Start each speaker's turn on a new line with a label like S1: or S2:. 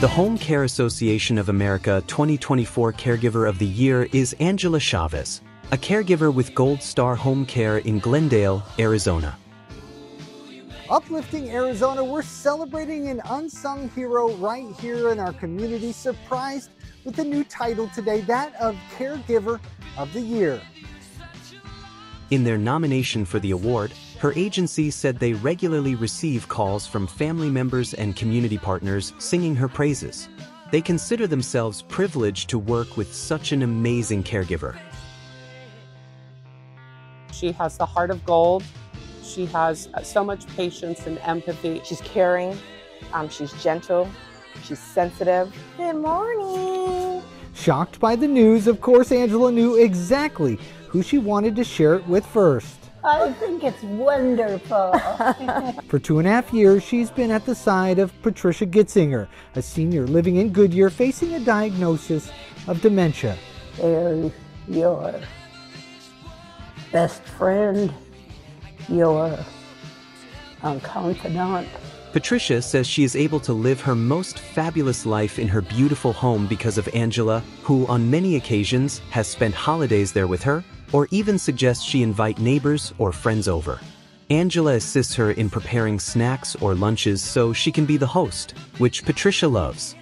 S1: The Home Care Association of America 2024 Caregiver of the Year is Angela Chavez, a caregiver with Gold Star Home Care in Glendale, Arizona.
S2: Uplifting Arizona, we're celebrating an unsung hero right here in our community, surprised with a new title today, that of Caregiver of the Year.
S1: In their nomination for the award, her agency said they regularly receive calls from family members and community partners singing her praises. They consider themselves privileged to work with such an amazing caregiver.
S3: She has the heart of gold. She has so much patience and empathy.
S4: She's caring, um, she's gentle, she's sensitive.
S5: Good morning.
S2: Shocked by the news, of course, Angela knew exactly who she wanted to share it with first.
S5: I think it's wonderful.
S2: For two and a half years, she's been at the side of Patricia Gitzinger, a senior living in Goodyear facing a diagnosis of dementia.
S5: They're your best friend, your um, confidant.
S1: Patricia says she is able to live her most fabulous life in her beautiful home because of Angela, who on many occasions has spent holidays there with her, or even suggests she invite neighbors or friends over. Angela assists her in preparing snacks or lunches so she can be the host, which Patricia loves.